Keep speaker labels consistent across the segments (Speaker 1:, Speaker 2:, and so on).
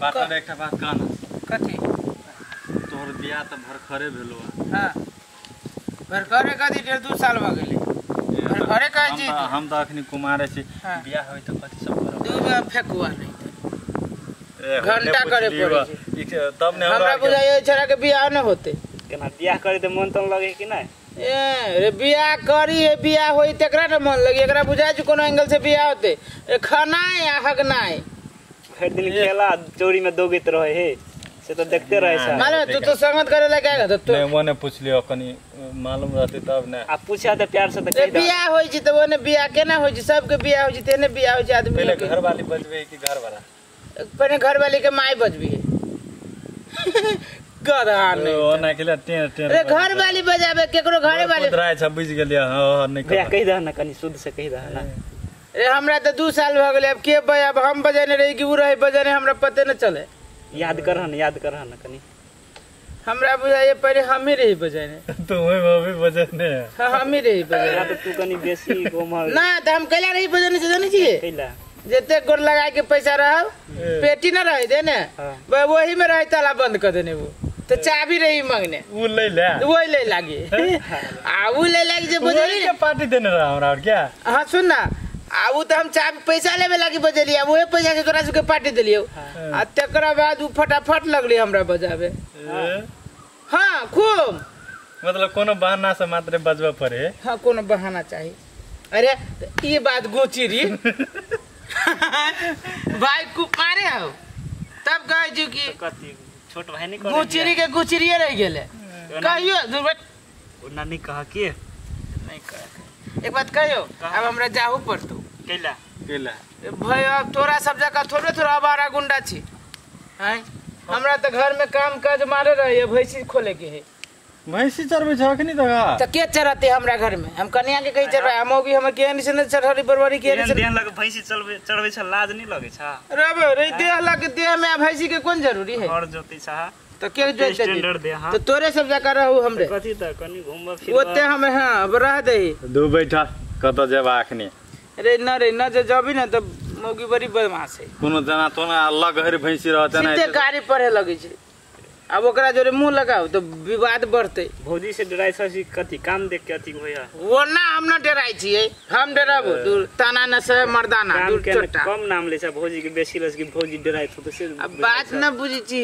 Speaker 1: Partner एकटा बात कहना।
Speaker 2: कथी?
Speaker 1: तोहर बियाह त भरखरे भेलो
Speaker 2: हाँ। घरे कथी डेढ़ दू साल भऽ गेलै। भरखरे कहै छी।
Speaker 1: हम त अखनी कुमारे छी।
Speaker 2: हाँ।
Speaker 1: बियाह होई त कथी सब करब?
Speaker 2: दू बेर फेकुआ नहीं घंटा करे पड़ै
Speaker 1: तब ने
Speaker 2: हमरा
Speaker 1: हमरा
Speaker 2: बुझाइए छोरा के बियाह न होते।
Speaker 3: केना बियाह करे त मन तन लगे कि नहीं?
Speaker 2: ए रे बियाह करी है बियाह होई तेकरा न मन लगी। एकरा बुझाइ छै कोनो एंगल से बियाह होते। ए खनाय आ हगनाय
Speaker 3: हर दिन खेला चोरी में दौगैत रहे हे। से तो देखते रहे
Speaker 1: ना,
Speaker 3: सब
Speaker 2: मालूम तू तो संगत करे ला क्या कहता तू
Speaker 1: नहीं मने पुछलियो कनी मालूम रहते तब ने।
Speaker 3: आ पूछा त प्यार से त
Speaker 2: रे बियाह होई छै त ओने बियाह केना होई छै? सबके बियाह होई छै तेने बियाह होई छै आदमी
Speaker 1: पहले घर वाली बजबे कि घर वाला
Speaker 2: पहले घर वाली के माई बजबी। है गधा नहीं।
Speaker 1: ओ ना के लिए टें टें
Speaker 2: घर वाली बजाबे केकरो घरे वाली
Speaker 1: राय छ बुझ गेलिए हाँ नहीं
Speaker 3: भैया
Speaker 1: कर
Speaker 3: कहि ना कनी शुद्ध से कहि दह ना।
Speaker 2: रे हमरा तो दू साल भ गेले अब के बज? अब हम बजाने रही कि उ रही? बजाने हमरा पते न चले।
Speaker 3: याद करह ना याद करह ना कनी।
Speaker 2: हमरा बुझाइए पहले हम ही रही बजाने।
Speaker 1: तो वही भाभी बजने।
Speaker 2: हाँ हम ही रही बजाने।
Speaker 3: तो तू कनी बेसी कोमल
Speaker 2: ना तो हम कैला रही बजाने से जाने छिए
Speaker 3: कैला
Speaker 2: जते गोर लगा के पैसा रह पेटी न रही देने
Speaker 3: हाँ।
Speaker 2: वही में रही ताला बंद कर देने वो तो चाबी रही मांगने।
Speaker 1: उ ले ले।
Speaker 2: वही ले लागी। आ वो ले लागी जे
Speaker 1: वही पार्टी देने रहा हमरा और क्या?
Speaker 2: हाँ सुन ना। आ उ तो हम चाबी पैसा लेवे लागी बजेली आ वही पैसा से तोरा सबके पार्टी दिलियो। आ तकरा बाद उ फटाफट लगली हमरा बजावे हाँ खूब।
Speaker 1: मतलब कोनो बहाना से मात्र बजबा पड़े?
Speaker 2: हाँ कोनो बहाना चाहिए अरे ये बात गोचिरी भाई कुमारे हो। तब कहे जो कि
Speaker 3: छोट भाई नहीं करे
Speaker 2: के गुचिरिये रह गेले। कहियो दू बात
Speaker 3: उना नहीं कह के
Speaker 2: नहीं कहे। एक बात कहियो अब हमरा जाहू पड़तो।
Speaker 3: कैला।
Speaker 1: केला।
Speaker 2: भाई अब तोरा सब जगह थोड़े थोड़ा आवारा गुंडा छी। हैं? हमरा तो घर में काम काज मारे रही भैंसी खोले के है।
Speaker 1: भैंसी चरबै छ अखनी तक
Speaker 2: तो के चढ़ते हमरा घर में हम कन्या के कहीं चढ़ रहा हम होगी हमर के से चढ़ी बरबरी के
Speaker 3: देहन देहन लगे भैंसी चलबे चढ़बे छ लाज नहीं लगे छ।
Speaker 2: रे रे देह लग देह में भैंसी के कौन ज़रूरी है?
Speaker 3: घर जोते छ।
Speaker 2: तो के जो
Speaker 3: स्टैंडर्ड दे हाँ?
Speaker 2: तो तोरे सब जगह रहू हमरे।
Speaker 3: कथी त कनी घूमब
Speaker 2: ओते हम हाँ अब रह दे।
Speaker 1: दू बैठा कत जेबा अखनी।
Speaker 2: रे न रे न जे जबी न तो मौगी बड़ी बदमाश है।
Speaker 1: कोनो जना तोना अलग हर भैंसी रहते ना
Speaker 2: सीधे गाड़ी पढ़े लगे छै। अब ओकरा जोरे मुँह लगाओ तो विवाद बढ़ते।
Speaker 3: भौजी से डराइ छ सी कथी काम देख के अथी होया?
Speaker 2: वो ना हम न डराई छियै। हम डराबो दूर ताना न से मर्दाना दूर
Speaker 3: के कम नाम ले छ भौजी के बेसी लस की भौजी डराइ छ त से
Speaker 2: अब बात न बुझी छी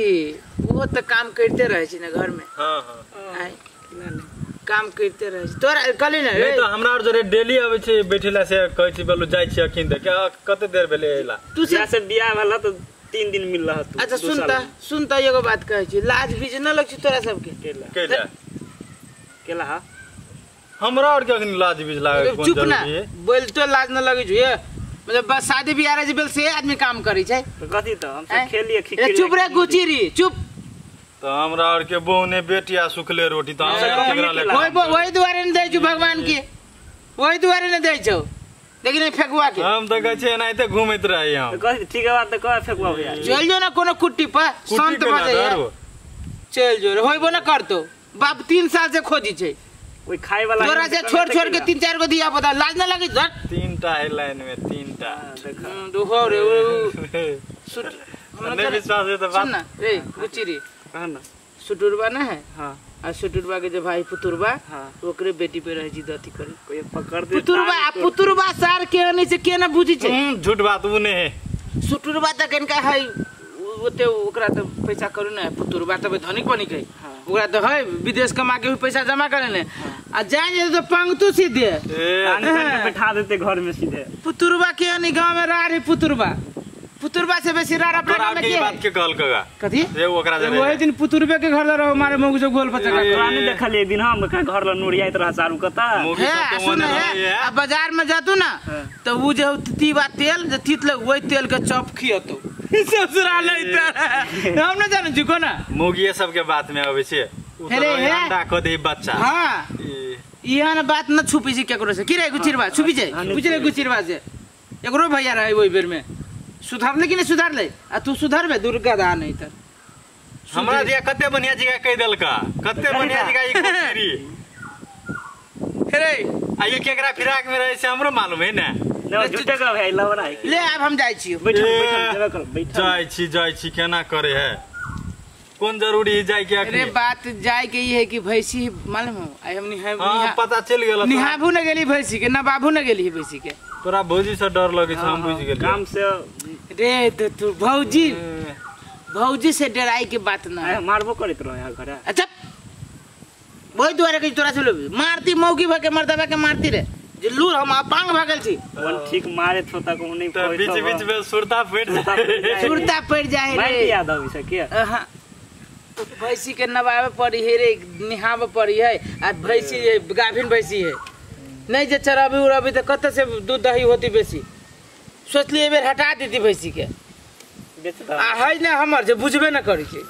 Speaker 2: वो तो काम करते रहे छी न घर में
Speaker 1: हाँ। हाँ
Speaker 2: काम करते रहे तोरा कली न रे
Speaker 1: तो हमरा और जरे डेली आबै छै बैठेला से कहै छी बोलू जाइ छी अखिन त कते देर भेले एला?
Speaker 2: तू से
Speaker 3: से बियाह वाला तो तीन दिन मिल रहा तू
Speaker 2: अच्छा
Speaker 3: दू
Speaker 2: सुन त सुन त एगो बात कहै छी लाज बीज न लग छी तोरा सबके?
Speaker 3: केला।
Speaker 1: केला।
Speaker 3: केला हा?
Speaker 1: हमरा और के अखनी लाज बीज लागे कोन
Speaker 2: चुप ना
Speaker 1: है?
Speaker 2: बोलतो लाज न लगे छै मतलब बस शादी बियाह रे बेल से आदमी काम करै छै।
Speaker 3: तो कथी त हम? सब खेलिए
Speaker 2: ए, चुप रे गुचिरी चुप।
Speaker 1: तो हमरा और के बहू ने बेटिया सुखले रोटी तो
Speaker 3: हाँ।
Speaker 2: वही वही दुआरे न दै भगवान के? वही दुआरे न दै छौ? लेकिन ए फेकुआ के।
Speaker 1: हम तो कहै छी एनाहिते घुमैत रही
Speaker 3: तो
Speaker 1: हम
Speaker 3: ठीक है बात तो कह फेंकवा भैया।
Speaker 2: चल जो ना कोनो कुट्टी पर शांत
Speaker 1: के ना
Speaker 2: चल जो होइबो न करतो। बाप तीन साल से खोजी छै।
Speaker 3: कोई खाए वाला
Speaker 2: तोरा से
Speaker 3: तो
Speaker 2: छोड़ छोड़ के। तीन चार गो दिया पता लाज न लगे धर।
Speaker 1: तीनटा है लाइन में तीनटा।
Speaker 3: हाँ, देखा
Speaker 2: तो हो रे सुट
Speaker 1: नहीं विश्वास है तो
Speaker 2: सुन ना रे। गुचिरी
Speaker 3: कह ना।
Speaker 2: सुटुरबा ना है?
Speaker 3: हाँ।
Speaker 2: आ सुटुरबा के जे भाई पुतुरबा
Speaker 3: हाँ।
Speaker 2: ओकरे बेटी पे रह जी दती करी।
Speaker 3: कोई पकड़ दे
Speaker 2: पुतुरबा आ पुतुरबा सार के नहीं से के ना बुझी छै?
Speaker 1: झूठ बात उ ने है।
Speaker 2: सुटुरबा त कनिका है ओते ओकरा त पैसा करू ना। पुतुरबा त धनिक बनी गई
Speaker 3: हाँ।
Speaker 2: ओकरा त है विदेश कमा के भी पैसा जमा करे ने। आ जाए जे तो पंक्तु सीधे।
Speaker 1: ए,
Speaker 3: बैठा देते घर में सीधे।
Speaker 2: पुतुरबा के नहीं गाँव में रह रही पुतुरबा। पुतुरबा से बेसी रार अपना गाँव
Speaker 1: के
Speaker 2: है?
Speaker 1: बात के कहल कगा
Speaker 2: कथी?
Speaker 1: ये ओकरा जरे
Speaker 2: वही दिन पुतुरबे के घर रहो मारे मगु से गोल पचका
Speaker 3: तोरा नहीं देखल दिन हम का घर ला नोरियाइत रहा चारू कता
Speaker 1: मुगी तो
Speaker 2: सुन
Speaker 1: ओने
Speaker 2: है आ बाज़ार में जातू ना
Speaker 3: हाँ।
Speaker 2: तो वो जो तीबा तेल जो तीतले वही तेल के चॉप खियतो ससुराल नहीं हम ना जाने जुको ना।
Speaker 1: मुगिए सब के बात में आबै छै। उ तो
Speaker 2: हे।
Speaker 1: अंडा को दे बच्चा।
Speaker 2: हाँ। यहाँ ना बात न छुपी छी केकरो से। की रे गुचिरबा? छुपी छै?
Speaker 3: हाँ,
Speaker 2: पूछ रे गुचिरबा से। एकरो भैया रहे ओई बेर में। सुधारले कि नहीं सुधारले? आ तू सुधारबे दुर्गा दा नहीं तर।
Speaker 1: हमरा दिया कते बढ़िया जगह कह देलका? कते बढ़िया जगह ई कुचिरी
Speaker 2: हेरे।
Speaker 1: आ ये केकरा फिराक में रहे से हमरो मालूम है ना।
Speaker 3: झूठे का भाई लवरा है।
Speaker 2: ले आब हम जाइ छियो।
Speaker 3: बैठो बैठो बैठो
Speaker 1: जाइ छी जाइ छी केना करे है? कोन ज़रूरी है जाय के
Speaker 2: अरे बात जाय के ई है कि भैंसी मालूम हो? आई हम निहा
Speaker 1: हाँ पता चल गेल
Speaker 2: निहाबू न गेली भैंसी के न बाबू न गेली भैंसी के
Speaker 1: तोरा भौजी से डर लगे छै हम बुझ गेल
Speaker 3: काम से
Speaker 2: रे तो तू भौजी। भौजी से डराई के बात ना। है
Speaker 3: मारबो करैत रहो यहाँ घरे।
Speaker 2: अच्छा वही दुआरे कही तोरा चलो मारती मौगी भके मर्दबा के मारती रे। जे लूर हम अपांग भागल छी।
Speaker 3: वन ठीक मारे थो तक नहीं
Speaker 1: तो बीच बीच में सुरता जाए
Speaker 2: सुरता पड़ जाए
Speaker 3: मैं
Speaker 2: रे।
Speaker 3: याद आवी सके
Speaker 2: अहाँ। भैंसी के नवाबे पड़ी है रे निहाबे पड़ी है आ भैंसी गाभिन भैंसी है। नहीं जे चराबी उड़ाबी तो कत से दूध दही होती बेसी? सोचली एहि बेर हटा देती भैंसी के आ है ने हमर जे बुझबे न करै छै।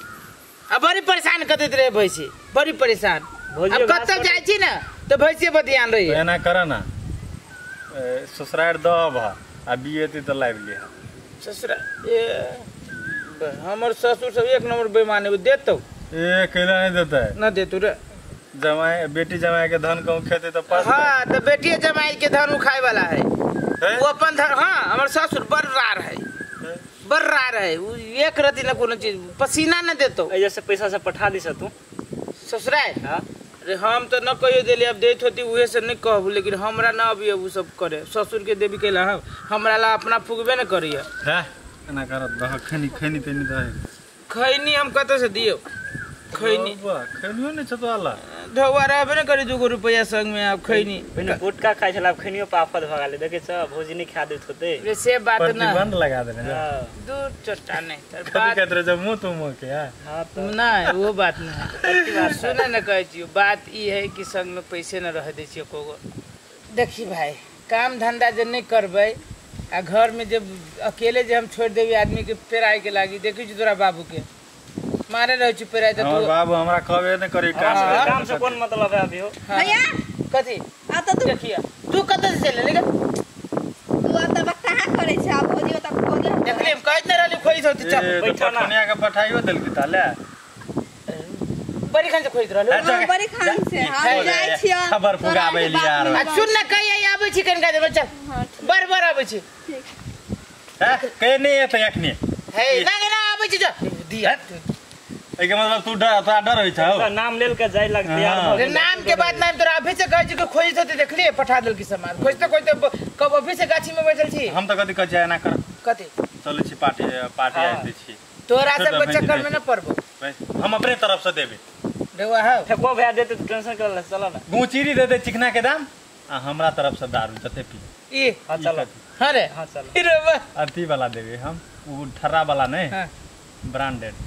Speaker 2: आ बड़ी परेशान कर दैत रहे भैंसी बड़ी परेशान। अब कतऽ जाइ छी ने तऽ भैंसे पर ध्यान रही।
Speaker 1: एना कर ना। ससुरार दब आ बियेती तो लाइव लिया
Speaker 2: ससुरा हमर ससुर सब एक नंबर बेईमान है देतौ?
Speaker 1: ए कैला नहीं देता। है
Speaker 2: न देतौ रे।
Speaker 1: जमाए बेटी जमाए के धन कहूँ खेते तो पास
Speaker 2: हाँ तऽ बेटिए जमाई के धन उखाय वाला है?
Speaker 1: है?
Speaker 2: वो अपन धन हाँ हमर ससुर बड़ रार है? बड़ रार है एक रति न कोनो चीज़ पसीना न देतौ।
Speaker 3: ऐसे से पैसा से पठा दी तू
Speaker 2: ससुराय
Speaker 3: हाँ।
Speaker 2: अरे हम तो न कहियो देली अब देत होती उहे से नहीं कहबू लेकिन हमरा ना अभी अब सब करे। ससुर के देवी कैला हम हमरा ला अपना फुगबे न करिए
Speaker 1: है? एना करत बह खैनी खैनी तेनी
Speaker 2: खैनी हम कतऽ से दियो खैनी।
Speaker 1: खैनियो नहीं आला
Speaker 2: ढौआ रहबे न करी दूगो रुपया संग में अब खैनी।
Speaker 3: पहले गुटका खाइ छला अब खनियो पे आफत भगा ले। देखे छ भौजी नहीं खा देत होते।
Speaker 2: रे से बात ना।
Speaker 1: प्रतिबंध लगा देने जा
Speaker 2: दूर चट्टा नहीं
Speaker 1: कभी
Speaker 2: बात
Speaker 1: रहे जब मुँह तुम मुँह के है
Speaker 3: तो।
Speaker 2: नहीं वो बात नहीं सुने न कहै छियो बात ई है कि संग में पैसे न रह दै छियो कोगो। देखी भाई काम धंधा जे नहीं करबै आ घर में जब अकेले जे हम छोड़ देवी आदमी के पेराय के लागी देखी छी तोरा बाबू के मारे रह छी पेराय त तू
Speaker 1: बाबू हमरा कहबे नहीं करी काम
Speaker 2: हाँ,
Speaker 1: करे।
Speaker 3: काम से कौन मतलब है अभी हो
Speaker 2: हाँ।
Speaker 4: भैया!
Speaker 2: कथी?
Speaker 4: आ त तू
Speaker 2: देखिए। तू कतऽ से चले लेके
Speaker 4: तू आ त कहाँ करे छ अब भोजी त भोजी
Speaker 2: देखली हम कहैत न रहली खोई होती चल
Speaker 1: तो
Speaker 3: बैठा ना।
Speaker 1: पठनिया के पठाइयो देलकी ताले
Speaker 2: बड़ी खान से खोइत रहलू।
Speaker 4: हाँ, बड़ी खान से हम
Speaker 1: जा-
Speaker 4: जाइ छियो।
Speaker 1: खबर
Speaker 4: के बात
Speaker 1: आरो।
Speaker 2: आ सुन न कहि आबै छी कनिका देबै चल।
Speaker 4: हाँ, ठीक,
Speaker 2: बर बर आबै छी।
Speaker 4: ठीक।
Speaker 1: है? कहे नहीं एते अखनी
Speaker 2: हे ना ना आबै छी चल दिया
Speaker 1: एके मतलब तू डर तोरा डर होइ छौ।
Speaker 3: नाम लेल के जाय लग तैयार
Speaker 1: हाँ।
Speaker 2: रे नाम के बात नाम तोरा अभी से कहै छी कि खोजत होती देखली पठा देल की सामान खोजते खोजते कब अभी से गाछी में बैठल छी?
Speaker 1: हम तो कथी कहै छै एना कर।
Speaker 2: कथी?
Speaker 1: चलै छी पार्टी पार्टी
Speaker 3: हाँ।
Speaker 1: आइ छी।
Speaker 2: तोरा सब के चक्कर में न पड़बो।
Speaker 1: हम अपने तरफ़ से देबे।
Speaker 2: देवा है।
Speaker 3: फेको भए देते तो टेंशन कर ले चलो ना।
Speaker 1: गुचिरी दे दे चिकना के दाम आ हमरा तरफ़ से दारू जते पी।
Speaker 2: ई।
Speaker 3: हाँ चलो
Speaker 2: हाँ रे।
Speaker 3: हाँ चलो
Speaker 2: ई रे बा
Speaker 1: अथी वाला देबे हम उ ठर्रा वाला नहीं
Speaker 2: हाँ।
Speaker 1: ब्रांडेड।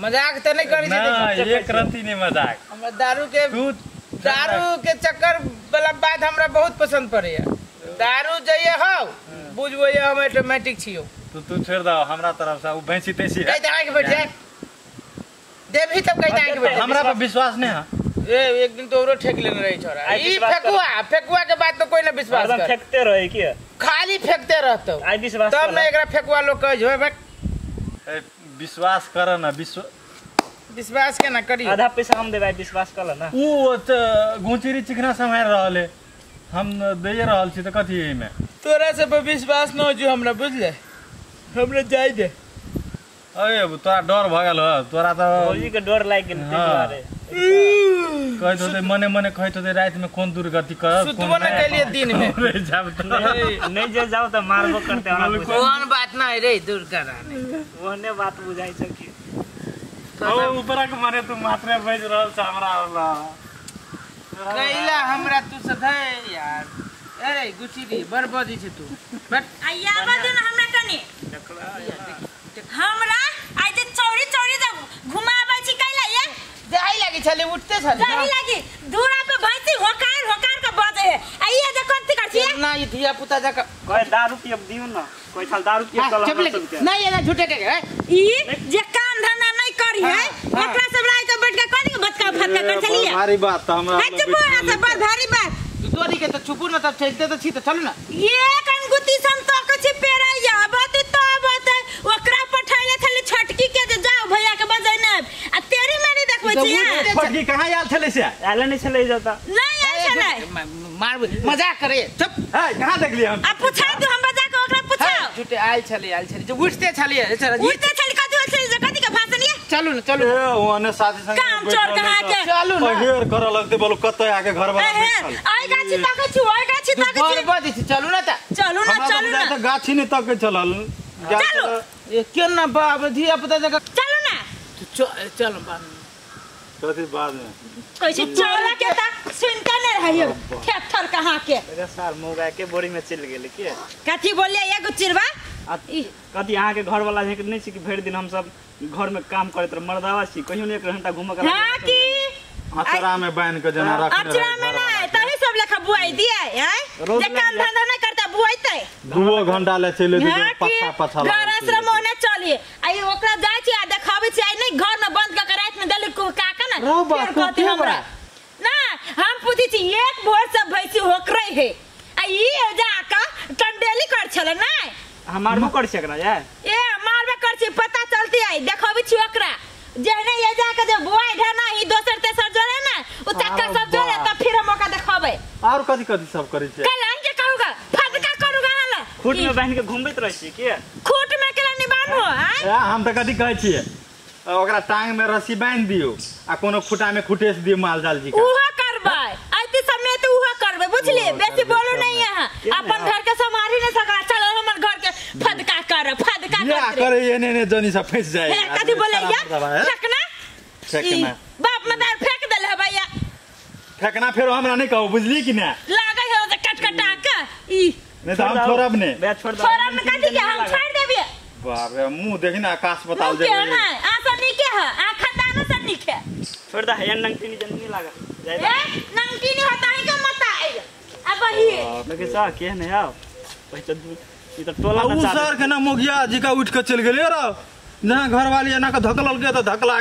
Speaker 2: मज़ाक तो नहीं करी
Speaker 1: ना
Speaker 2: देखी।
Speaker 1: एक नहीं मज़ाक।
Speaker 2: हमरा दारू के दारू के चक्कर वाला बात हमरा बहुत पसंद पड़ैया। दारू जइए हो बुझबो ये हम ऑटोमेटिक छियो।
Speaker 1: तू तू छोड़ दो हमरा तरफ़ से उ भैंसी तैसी है।
Speaker 2: कहीं दहाड़ के बैठ जाए देवी तब कहीं दहाड़ के बैठ
Speaker 1: हमरा पर विश्वास नहीं है।
Speaker 2: ए एक दिन तो औरो ठेक लेने रही छोरा ई फेकुआ फेकुआ के बात तो कोई ना विश्वास कर।
Speaker 3: फेंकते रहे कि
Speaker 2: खाली फेंकते रहतो।
Speaker 3: आई विश्वास
Speaker 2: तब ना एकरा फेकुआ लोग कहे जो
Speaker 1: विश्वास कर ना विश्व
Speaker 2: विश्वास के ना करी
Speaker 3: आधा पैसा हम देबै विश्वास कर ना।
Speaker 1: उ त गुचिरी चिकना समय रहले। हम दे रहल छी त कथी एमे
Speaker 2: तोरा से पे विश्वास न हो जो हमरा बुझले। हमरा जाय दे
Speaker 1: अरे तोरा डर भ गेल हो। तोरा त
Speaker 3: ओही के डर लाग गेल। दुआरे।
Speaker 1: कहैत होते मने मने कहैत होते रात में कौन दुर्गति कर
Speaker 2: सुतबो न कैलिए दिन में
Speaker 1: जाब त
Speaker 3: नहीं जे जाओ तो मारबो करते हमरा
Speaker 2: कौन बात ना है रे दूर करा
Speaker 3: ओहने बात बुझाइ छै कि
Speaker 1: ओ ऊपरा के माने तू मात्रे भेज रहल छ हमरा वाला
Speaker 2: कैला हमरा तू सधै यार अरे गुचिरी बरबदी छै तू बट
Speaker 5: आइया बदन हमरा कनी हमरा आइ जे चौरी चौरी कैला ये
Speaker 2: जाई लागी छले उठते छले
Speaker 5: डरी लागी। दूरा पे भैंसी होकार होकार के बजे है। आइया जे कोन कर छी
Speaker 2: ना ये धिया पुता जाका
Speaker 3: कोई दारू पियब दियौ ना। कोई साल दारू पियब चल
Speaker 2: ले नहीं ये ना झूठे के है।
Speaker 5: ई जे काम धंधा नहीं करी है
Speaker 2: हाँ, हाँ।
Speaker 5: एकरा सब राय के बैठ के कनी के बचका फटका कर चलिए
Speaker 1: भारी बात त हमरा
Speaker 5: है चुप है सब बड़ भारी बात।
Speaker 2: तोरी के तो चुपू ना तब ठेकते तो छी तो चल ना।
Speaker 5: ये कनगुती सम तो के छी पेराइया बात तो बात ओकरा पठाइले थली छटकी के जाओ भैया के बजैने। आ तेरी मेरी देखबै छी हाँ?
Speaker 1: फटकी कहाँ आयल छले से?
Speaker 3: आले नहीं चले जाता।
Speaker 5: नहीं आइ ले
Speaker 2: मार मज़ाक करे चुप।
Speaker 1: है कहाँ देखली हम?
Speaker 5: अब पूछा तू हम बजा के ओकरा पूछाओ।
Speaker 2: झूठे आयल छली आयल छली जो उठते चल
Speaker 5: उठते चल कथी होल छे जे कथी के भाषण ये
Speaker 2: चलू न चलू।
Speaker 1: ए ओने साथी संग
Speaker 5: काम छोड़ कहाँ के?
Speaker 2: चलू न।
Speaker 1: हेर कर लगते बोलो कतै आके घर वाला
Speaker 5: आई गाछी ताकै छु आई गाछी
Speaker 2: तू
Speaker 5: ताकै
Speaker 2: बोल
Speaker 5: छु।
Speaker 2: बदी छी चलू न त
Speaker 5: चलू ना चलू
Speaker 1: तो
Speaker 5: ना।
Speaker 1: त गाछी नै तक चलल
Speaker 5: चलू।
Speaker 1: चल-
Speaker 2: ये के न बाब धिया पुता जगह
Speaker 5: चलू ना।
Speaker 2: तू चल चल बाब
Speaker 1: कथी बाद में
Speaker 5: कैसे चोरा के ता सुनते नहीं रहियो खेत थर कहाँ के
Speaker 3: अरे सर मौगा के बोरी में चल गेल के।
Speaker 5: कथी बोलिए एगो चिरवा?
Speaker 3: कथी अहाँ के घर वाला है नहीं छी कि भरि दिन हम सब घर में काम करत रह मर्दावा छी कहियो नहीं एक घंटा घूम कर।
Speaker 5: हाँ की?
Speaker 1: अचरा में बाँध के जना रखने
Speaker 5: अचरा में ना तभी सब लेखा बुआई दिए हैं जे काम धंधा नहीं करता बुआईते
Speaker 1: दुओ घंटा ले चले जे
Speaker 5: हाँ
Speaker 1: पछा पछा
Speaker 5: घर आश्रम होने चलिए आई ओकरा जाय छी आ देखाबै छी आई नहीं घर में बंद क के रात में देली को ना फेर
Speaker 2: को
Speaker 5: हमरा ना हम पूछी छी एक भोर सब भैंसी होकरे है आ ई जाका टंडेली कर छले ना
Speaker 3: हमार मुँह कर सकरा यार
Speaker 5: ए मारबे कर छी पता चलती आई देखाबै छी ओकरा जेहने ये जाके जे बुआई ढना ही दोसर तेसर जोड़े ना उ चक्का सब जोड़े
Speaker 1: बा।
Speaker 5: फिर हम ओकरा देखाबै
Speaker 1: और कथी कथी सब करे छै
Speaker 5: कल हम के कहूगा फदका करूगा हाला
Speaker 3: खूट में बाँध के घूमबैत रह छी के
Speaker 5: खूट में केला निबान हो
Speaker 1: हम त कथी कहै छियै ओकरा टांग में रस्सी बाँध दियो आ कोनो खुटा में खुटेस दियो माल जाल जी का
Speaker 5: उहो करबै। आइते समय तो उहो करबै बुझलिए बेसी बोलू नहीं यहाँ अपन घर के संभाली नहीं सकला। चलो हमर घर के फदका कर फदका कर
Speaker 1: या
Speaker 5: करे
Speaker 1: ये ने ने जनी सब फंस जाए
Speaker 5: हे कथी बोले या
Speaker 1: फेंकना?
Speaker 5: फेंकना। बाप मदार फेंक देले है भैया
Speaker 1: फेंकना फेर हमरा नहीं कहू बुझली कि ना
Speaker 5: लागे है ओसे कटकटा के ई।
Speaker 1: नहीं तो हम छोड़ब ने
Speaker 3: बे छोड़ दो
Speaker 5: छोरा में कथी के हम छोड़ देबिए
Speaker 1: बाप रे मुँह देखी ना आकाश बताल
Speaker 5: के
Speaker 1: जेबै
Speaker 5: दानो आसा निके है आ खतानो से निके
Speaker 3: छोड़ दा है नंगटी नी नहीं लागा। जाय
Speaker 5: ए नंकीनी होता है के मत आए। अब ही
Speaker 3: लगे सा के ने आओ। पहचान तो ई त टोला
Speaker 1: उ
Speaker 3: ना
Speaker 1: सर के ना मोगिया जी का उठ के चल गेले रे जहाँ घर वाली ना का धकलल के त धकला